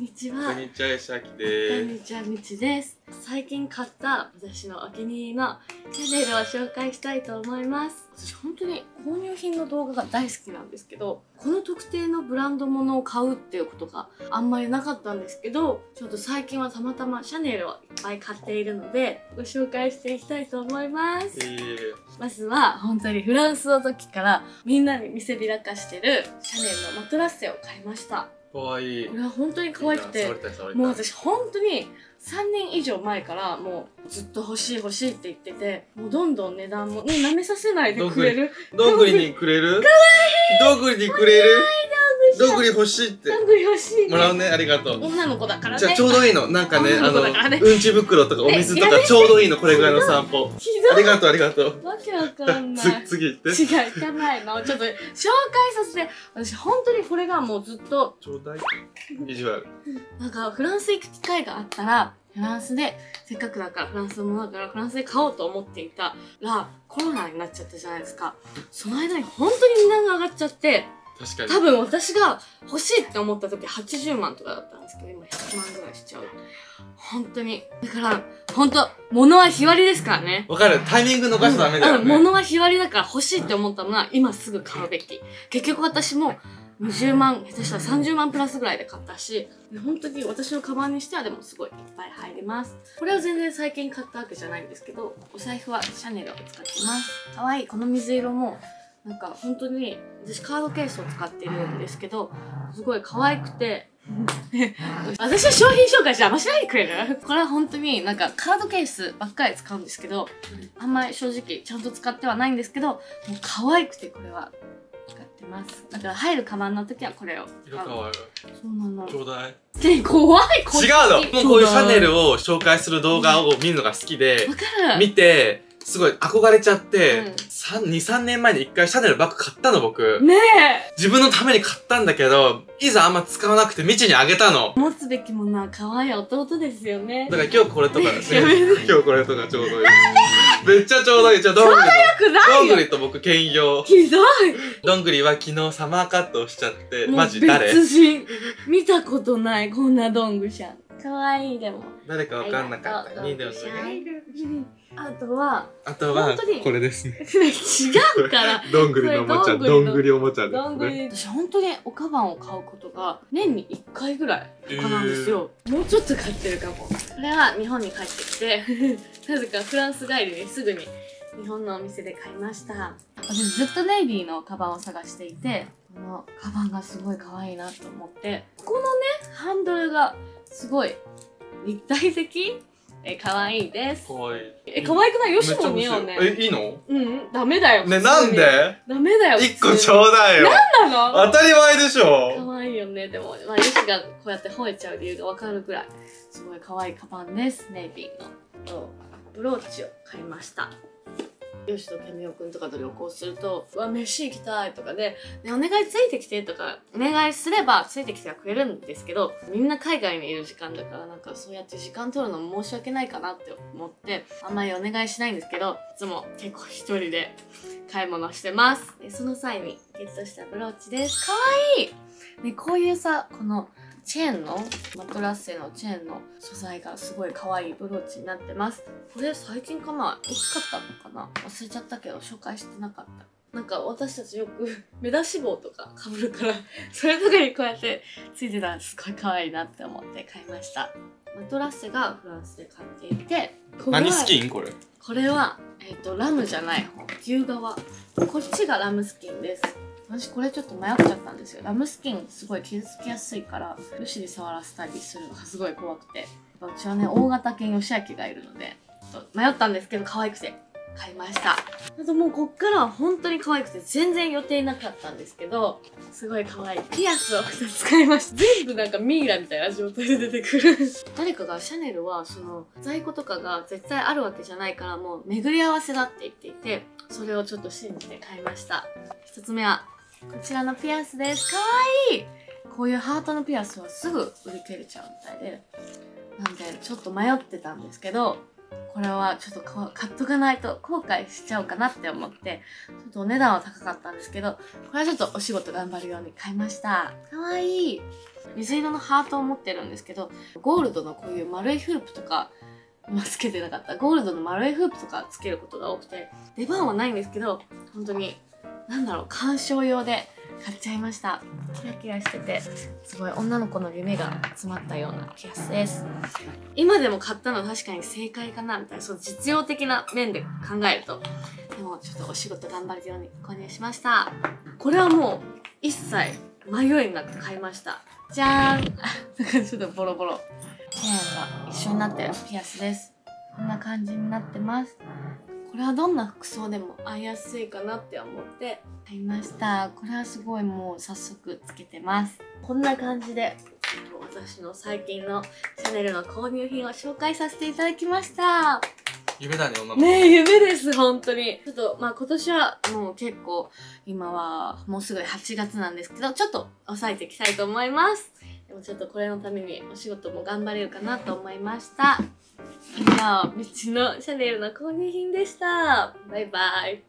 んにちこはんにちは、石明こんでにちはみちです。最近買った私のお気に入りのシャネルを紹介したいと思います。私本当に購入品の動画が大好きなんですけどこの特定のブランド物を買うっていうことがあんまりなかったんですけどちょっと最近はたまたまシャネルをいっぱい買っているのでご紹介していきたいと思います。す。えー、まずは本当にフランスの時からみんなに見せびらかしてるシャネルのマトラッセを買いましたかわいい。これは本当に可愛くて。もう私本当に3年以上前からもうずっと欲しい欲しいって言っててもうどんどん値段もね舐めさせないでくれるどんぐりにくれる？かわいいどんぐりにくれるどんぐり欲しいって。どんぐり欲しいもらうね、ありがとう。女の子だからねじゃあちょうどいいの？なんかね、女あの、うんち袋とかお水とかちょうどいいの、これぐらいの散歩。ありがとう、ありがとう。わけわかんないつ、次行って。違う行かないのちょっと紹介させて私本当にこれがもうずっとちょうだい。意地悪。なんかフランス行く機会があったらフランスでせっかくだからフランスのものだからフランスで買おうと思っていたらコロナになっちゃったじゃないですかその間に本当に値段が上がっちゃって確かに。多分私が欲しいって思った時80万とかだったんですけど今100万ぐらいしちゃう。本当に。だから本当物は日割りですからね。わかる。タイミング逃しちゃダメだようんね。物は日割りだから欲しいって思ったものは今すぐ買うべき。結局私も20万下手したら30万プラスぐらいで買ったし本当に私のカバンにしてはでもすごいいっぱい入ります。これは全然最近買ったわけじゃないんですけどお財布はシャネルを使ってます。可愛い。この水色もなんか本当に私カードケースを使ってるんですけどすごい可愛くて私は商品紹介してあんましないでくれる？これは本当になんかカードケースばっかり使うんですけどあんまり正直ちゃんと使ってはないんですけどもう可愛くてこれは使ってます。だから入るカバンの時はこれを。色変わる。そうなの。ちょうだい。で怖いこっち。違うの。もうこういうシャネルを紹介する動画を見るのが好きでわ、かる。見て、すごい憧れちゃって、うん三2、3年前に一回シャネルバッグ買ったの僕。ね自分のために買ったんだけど、いざあんま使わなくて未知にあげたの。え持つべきものは可愛い弟ですよねだから今日これとか ね、やめ今日これとかちょうどいい。めっちゃちょうどいい。じゃあどんぐりよくなの、どんぐりと僕兼用。ひどいどんぐりは昨日サマーカットをしちゃって、マジ誰？別人見たことないこんなどんぐしゃん可愛いでも。誰かわかんなかった。2でもあとはあとはこれですね。違うから。どんぐりのおもちゃ、どんぐりおもちゃですどんぐね。り。私本当におカバンを買うことが年に1回ぐらいとかなんですよ、もうちょっと買ってるかも。これは日本に帰ってきて なぜかフランス帰りにすぐに日本のお店で買いました。私ずっとネイビーのカバンを探していてこのカバンがすごい可愛いなと思ってここのねハンドルがすごい。立体的？え可愛いです。かわい。い。え可愛くない？よしも似合うね。え、いいの？うんダメだよ。ね、なんで？ダメだよ一個ちょうだいよ。うなの？当たり前でしょ。可愛いよね。でも、まあ、ヨシがこうやって吠えちゃう理由がわかるくらいすごい可愛いカバンです。ネイビーのとブローチを買いましたヨシとケミオくんとかと旅行すると「うわ飯行きたい」とかで、ね「お願いついてきて」とかお願いすればついてきてはくれるんですけどみんな海外にいる時間だからなんかそうやって時間取るのも申し訳ないかなって思ってあんまりお願いしないんですけどいつも結構一人で 買い物してます。その際にゲットしたブローチです。かわいい。ね、こういうさこのチェーンのマトラッセのチェーンの素材がすごい可愛いブローチになってますこれ最近かな？いつ買ったのかな？忘れちゃったけど紹介してなかったなんか私たちよく 目出し帽とか被るから それとかにこうやってついてたらすごい可愛いなって思って買いましたマトラッセがフランスで買っていて何スキン？これ。これは、えっ、と、ラムじゃない方。牛側。こっちがラムスキンです。私これちょっと迷っちゃったんですよ。ラムスキンすごい傷つきやすいから、よしに触らせたりするのがすごい怖くて。私はね、大型犬よしあきがいるので、迷ったんですけど、可愛くて買いました。あともうこっからは本当に可愛くて全然予定なかったんですけど、すごい可愛い。ピアスを2つ買いました。全部なんかミイラみたいな状態で出てくる。誰かがシャネルはその在庫とかが絶対あるわけじゃないからもう巡り合わせだって言っていて、それをちょっと信じて買いました。一つ目は、こちらのピアスです。かわいいこういうハートのピアスはすぐ売り切れちゃうみたいで。なんで、ちょっと迷ってたんですけど、これはちょっと買っとかないと後悔しちゃうかなって思って、ちょっとお値段は高かったんですけど、これはちょっとお仕事頑張るように買いました。かわいい。水色のハートを持ってるんですけどゴールドのこういう丸いフープとかまあ、つけてなかったゴールドの丸いフープとかつけることが多くて出番はないんですけど本当になんだろう鑑賞用で買っちゃいました。キラキラしててすごい女の子の夢が詰まったようなピアスです。今でも買ったのは確かに正解かなみたいなその実用的な面で考えると。でもちょっとお仕事頑張るように購入しました。これはもう一切迷いなく買いました。じゃーん。ちょっとボロボロ。チェーンが一緒になってるピアスです。こんな感じになってます。これはどんな服装でも合いやすいかなって思って買いました。これはすごいもう早速つけてます。こんな感じで私の最近のシャネルの購入品を紹介させていただきました。夢だね女の子。ねえ夢です本当に。ちょっとまあ今年はもう結構今はもうすぐ8月なんですけどちょっと抑えていきたいと思います。でもちょっとこれのためにお仕事も頑張れるかなと思いました以上、道のシャネルの購入品でした。バイバイ。